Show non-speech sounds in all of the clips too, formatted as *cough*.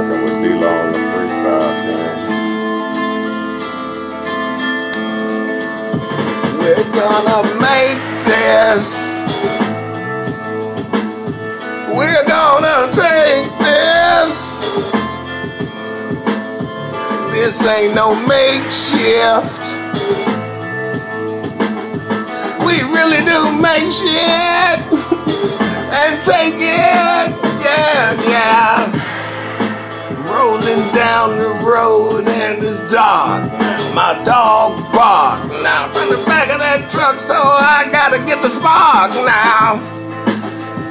rocking with on the freestyle. We're gonna make this. We're gonna take this. This ain't no makeshift. We really do make shit *laughs* and take it. Yeah, yeah. Rolling down the road and it's dark. My dog barked now from the back of that truck, so I gotta get the spark now.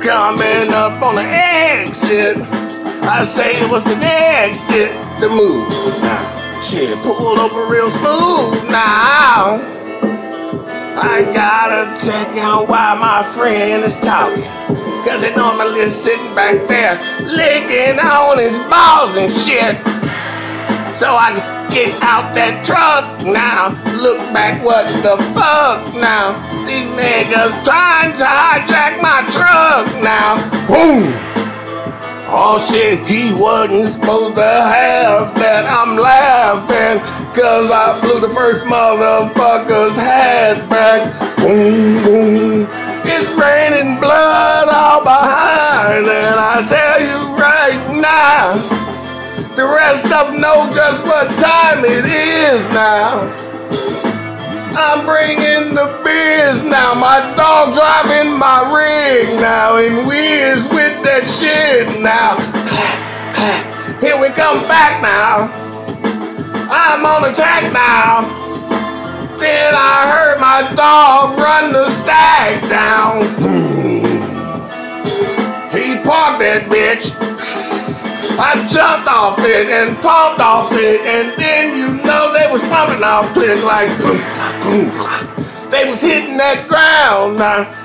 Coming up on the exit, I say it was the next it the move now. Shit pulled over real smooth now. I gotta check out why my friend is talking. Cause he normally is sitting back there licking on his balls and shit. So I get out that truck now. Look back, what the fuck now? These niggas trying to hijack my truck now. Boom! Oh shit, he wasn't supposed to have that. I'm laughing, cause I blew the first motherfucker's head back. Boom, boom. It's raining blood all behind, and I tell you right now, the rest of know just what time it is now. I'm bringing the biz now. My dog driving my rig now, and we is with that shit now. Clap, clap. Here we come back now. I'm on the track now. Then I heard my dog run the stack down. Hmm. He parked that bitch. I jumped off it and pumped off it, and then you know they was pumping off it like boom, boom, They was hitting that ground now.